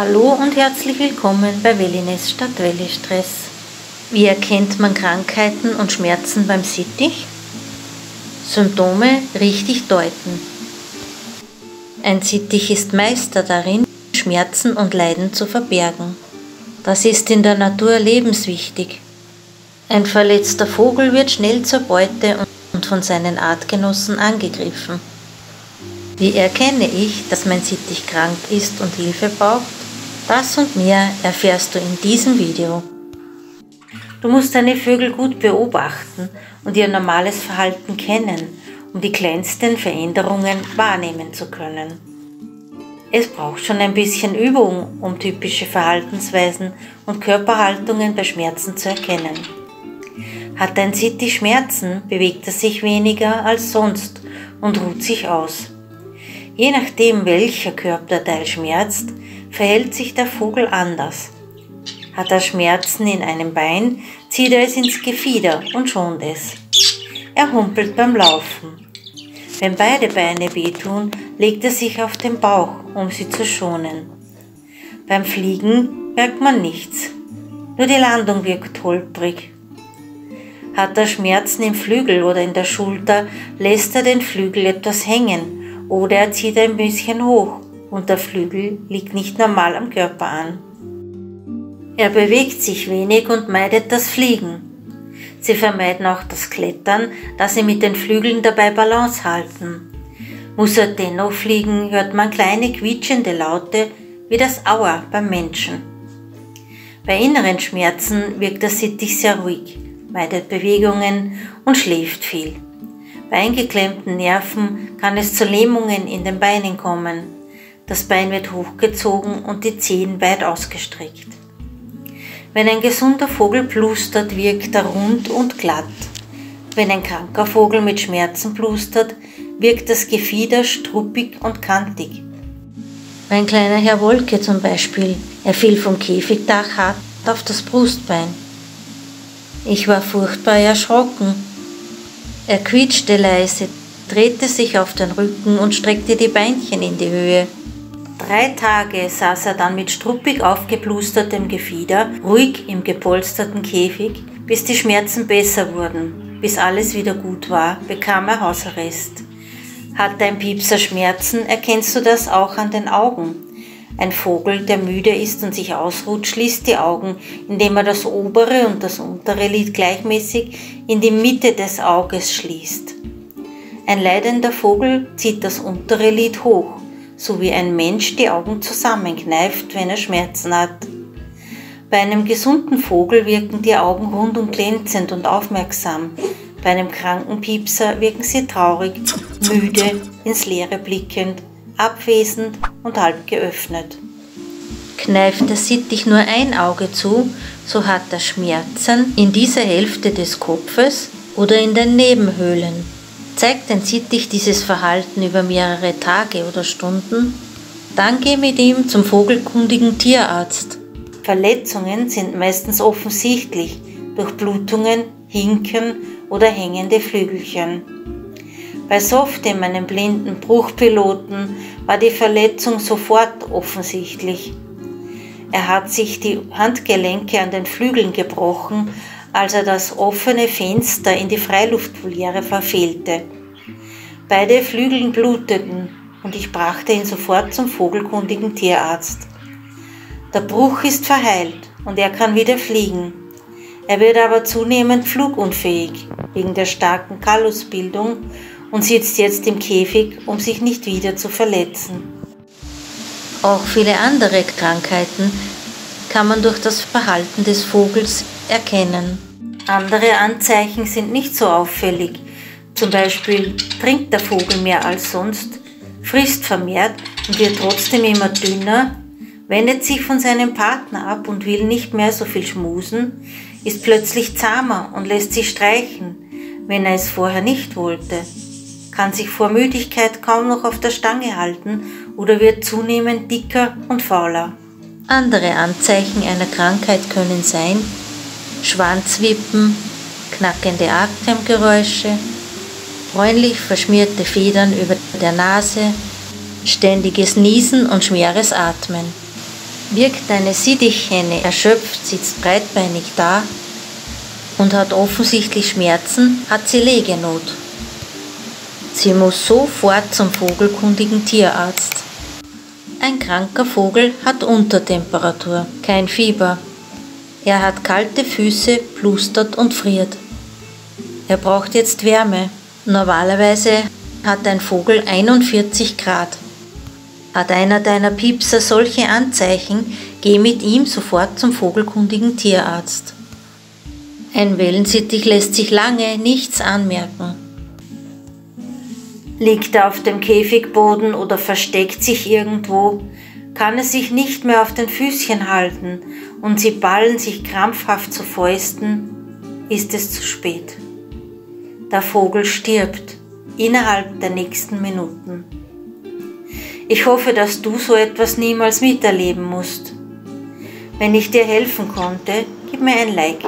Hallo und herzlich willkommen bei Wellness statt Wellestress. Wie erkennt man Krankheiten und Schmerzen beim Sittich? Symptome richtig deuten. Ein Sittich ist Meister darin, Schmerzen und Leiden zu verbergen. Das ist in der Natur lebenswichtig. Ein verletzter Vogel wird schnell zur Beute und von seinen Artgenossen angegriffen. Wie erkenne ich, dass mein Sittich krank ist und Hilfe braucht? Das und mehr erfährst du in diesem Video. Du musst deine Vögel gut beobachten und ihr normales Verhalten kennen, um die kleinsten Veränderungen wahrnehmen zu können. Es braucht schon ein bisschen Übung, um typische Verhaltensweisen und Körperhaltungen bei Schmerzen zu erkennen. Hat dein Sittich Schmerzen, bewegt er sich weniger als sonst und ruht sich aus. Je nachdem, welcher Körperteil schmerzt, verhält sich der Vogel anders. Hat er Schmerzen in einem Bein, zieht er es ins Gefieder und schont es. Er humpelt beim Laufen. Wenn beide Beine wehtun, legt er sich auf den Bauch, um sie zu schonen. Beim Fliegen merkt man nichts. Nur die Landung wirkt holprig. Hat er Schmerzen im Flügel oder in der Schulter, lässt er den Flügel etwas hängen oder er zieht ein bisschen hoch und der Flügel liegt nicht normal am Körper an. Er bewegt sich wenig und meidet das Fliegen. Sie vermeiden auch das Klettern, da sie mit den Flügeln dabei Balance halten. Muss er dennoch fliegen, hört man kleine quietschende Laute wie das Aua beim Menschen. Bei inneren Schmerzen wirkt der Sittich sehr ruhig, meidet Bewegungen und schläft viel. Bei eingeklemmten Nerven kann es zu Lähmungen in den Beinen kommen. Das Bein wird hochgezogen und die Zehen weit ausgestreckt. Wenn ein gesunder Vogel plustert, wirkt er rund und glatt. Wenn ein kranker Vogel mit Schmerzen plustert, wirkt das Gefieder struppig und kantig. Mein kleiner Herr Wolke zum Beispiel, er fiel vom Käfigdach hart auf das Brustbein. Ich war furchtbar erschrocken er quietschte leise, drehte sich auf den Rücken und streckte die Beinchen in die Höhe. Drei Tage saß er dann mit struppig aufgeblustertem Gefieder ruhig im gepolsterten Käfig, bis die Schmerzen besser wurden. Bis alles wieder gut war, bekam er Hausarrest. Hat dein Piepser Schmerzen, erkennst du das auch an den Augen. Ein Vogel, der müde ist und sich ausruht, schließt die Augen, indem er das obere und das untere Lid gleichmäßig in die Mitte des Auges schließt. Ein leidender Vogel zieht das untere Lid hoch, so wie ein Mensch die Augen zusammenkneift, wenn er Schmerzen hat. Bei einem gesunden Vogel wirken die Augen rund und glänzend und aufmerksam. Bei einem kranken Piepser wirken sie traurig, müde, ins Leere blickend abwesend und halb geöffnet. Kneift der Sittich nur ein Auge zu, so hat er Schmerzen in dieser Hälfte des Kopfes oder in den Nebenhöhlen. Zeigt ein Sittich dieses Verhalten über mehrere Tage oder Stunden, dann geh mit ihm zum vogelkundigen Tierarzt. Verletzungen sind meistens offensichtlich durch Blutungen, Hinken oder hängende Flügelchen. Bei Softem, einem blinden Bruchpiloten, war die Verletzung sofort offensichtlich. Er hat sich die Handgelenke an den Flügeln gebrochen, als er das offene Fenster in die Freiluftpoliere verfehlte. Beide Flügeln bluteten und ich brachte ihn sofort zum vogelkundigen Tierarzt. Der Bruch ist verheilt und er kann wieder fliegen. Er wird aber zunehmend flugunfähig wegen der starken Kallusbildung und sitzt jetzt im Käfig, um sich nicht wieder zu verletzen. Auch viele andere Krankheiten kann man durch das Verhalten des Vogels erkennen. Andere Anzeichen sind nicht so auffällig. Zum Beispiel trinkt der Vogel mehr als sonst, frisst vermehrt und wird trotzdem immer dünner, wendet sich von seinem Partner ab und will nicht mehr so viel schmusen, ist plötzlich zahmer und lässt sich streichen, wenn er es vorher nicht wollte kann sich vor Müdigkeit kaum noch auf der Stange halten oder wird zunehmend dicker und fauler. Andere Anzeichen einer Krankheit können sein Schwanzwippen, knackende Atemgeräusche, bräunlich verschmierte Federn über der Nase, ständiges Niesen und schweres Atmen. Wirkt eine Sittichhenne erschöpft, sitzt breitbeinig da und hat offensichtlich Schmerzen, hat sie Legenot. Sie muss sofort zum vogelkundigen Tierarzt. Ein kranker Vogel hat Untertemperatur, kein Fieber. Er hat kalte Füße, plustert und friert. Er braucht jetzt Wärme. Normalerweise hat ein Vogel 41 Grad. Hat einer deiner Piepser solche Anzeichen, geh mit ihm sofort zum vogelkundigen Tierarzt. Ein Wellensittich lässt sich lange nichts anmerken. Liegt er auf dem Käfigboden oder versteckt sich irgendwo, kann es sich nicht mehr auf den Füßchen halten und sie ballen sich krampfhaft zu Fäusten, ist es zu spät. Der Vogel stirbt innerhalb der nächsten Minuten. Ich hoffe, dass du so etwas niemals miterleben musst. Wenn ich dir helfen konnte, gib mir ein Like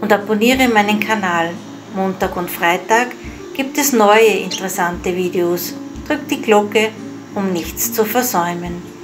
und abonniere meinen Kanal. Montag und Freitag gibt es neue interessante Videos. Drück die Glocke, um nichts zu versäumen.